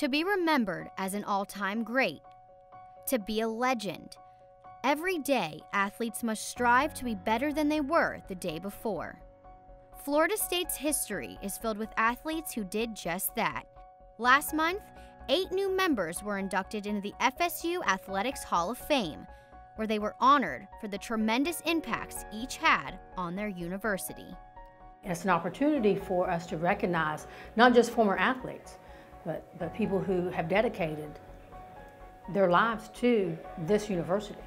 To be remembered as an all time great, to be a legend. Every day, athletes must strive to be better than they were the day before. Florida State's history is filled with athletes who did just that. Last month, eight new members were inducted into the FSU Athletics Hall of Fame, where they were honored for the tremendous impacts each had on their university. It's an opportunity for us to recognize not just former athletes, but, but people who have dedicated their lives to this university.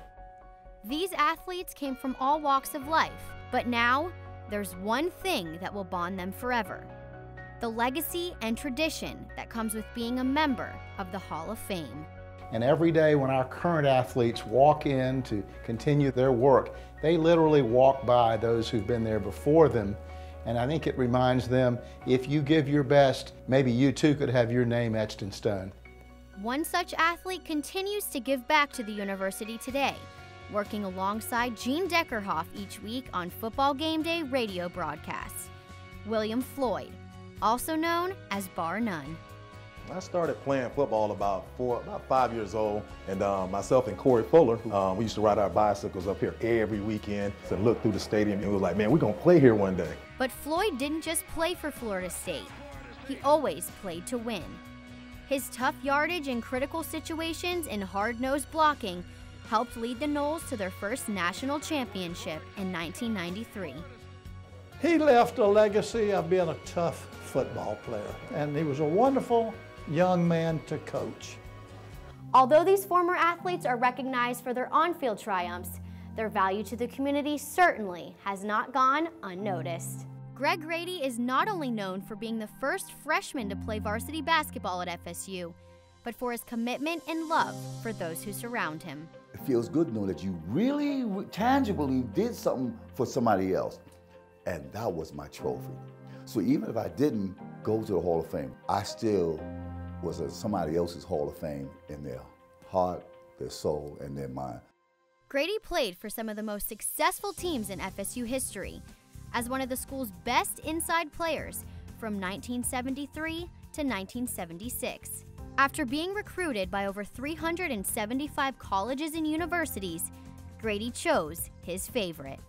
These athletes came from all walks of life, but now there's one thing that will bond them forever the legacy and tradition that comes with being a member of the Hall of Fame. And every day when our current athletes walk in to continue their work, they literally walk by those who've been there before them. And I think it reminds them if you give your best, maybe you too could have your name etched in stone. One such athlete continues to give back to the university today, working alongside Gene Deckerhoff each week on football game day radio broadcasts. William Floyd, also known as Bar None. I started playing football about four, about five years old, and um, myself and Corey Fuller, um, we used to ride our bicycles up here every weekend and look through the stadium, and we was like, man, we're gonna play here one day. But Floyd didn't just play for Florida State; he always played to win. His tough yardage in critical situations and hard-nosed blocking helped lead the Noles to their first national championship in 1993. He left a legacy of being a tough football player, and he was a wonderful young man to coach. Although these former athletes are recognized for their on field triumphs, their value to the community certainly has not gone unnoticed. Greg Grady is not only known for being the first freshman to play varsity basketball at FSU, but for his commitment and love for those who surround him. It feels good knowing that you really tangibly did something for somebody else. And that was my trophy. So even if I didn't go to the Hall of Fame, I still was somebody else's Hall of Fame in their heart, their soul, and their mind. Grady played for some of the most successful teams in FSU history as one of the school's best inside players from 1973 to 1976. After being recruited by over 375 colleges and universities, Grady chose his favorite.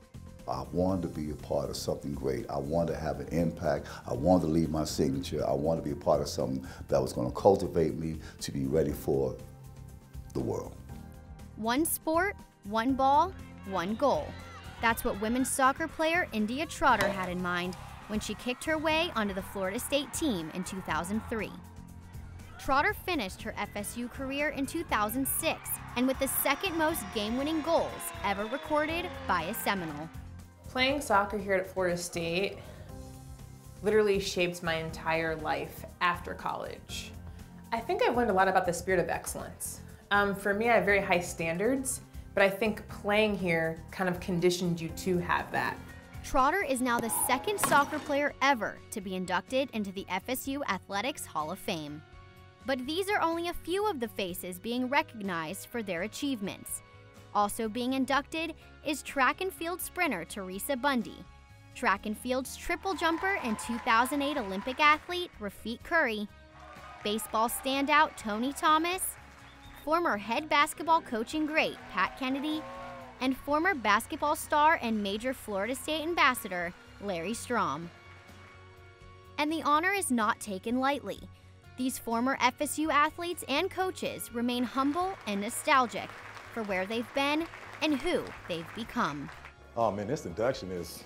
I wanted to be a part of something great. I wanted to have an impact. I wanted to leave my signature. I wanted to be a part of something that was going to cultivate me to be ready for the world. One sport, one ball, one goal. That's what women's soccer player India Trotter had in mind when she kicked her way onto the Florida State team in 2003. Trotter finished her FSU career in 2006 and with the second most game winning goals ever recorded by a Seminole. Playing soccer here at Florida State literally shaped my entire life after college. I think I've learned a lot about the spirit of excellence. Um, for me, I have very high standards, but I think playing here kind of conditioned you to have that. Trotter is now the second soccer player ever to be inducted into the FSU Athletics Hall of Fame. But these are only a few of the faces being recognized for their achievements. Also being inducted is track and field sprinter Teresa Bundy, track and field's triple jumper and 2008 Olympic athlete Rafeeq Curry, baseball standout Tony Thomas, former head basketball coaching great Pat Kennedy, and former basketball star and major Florida State ambassador Larry Strom. And the honor is not taken lightly. These former FSU athletes and coaches remain humble and nostalgic for where they've been and who they've become. Oh man, this induction is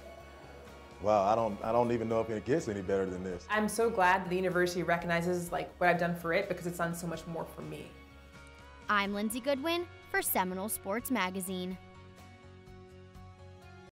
wow. I don't I don't even know if it gets any better than this. I'm so glad that the university recognizes like what I've done for it because it's done so much more for me. I'm Lindsey Goodwin for Seminole Sports Magazine.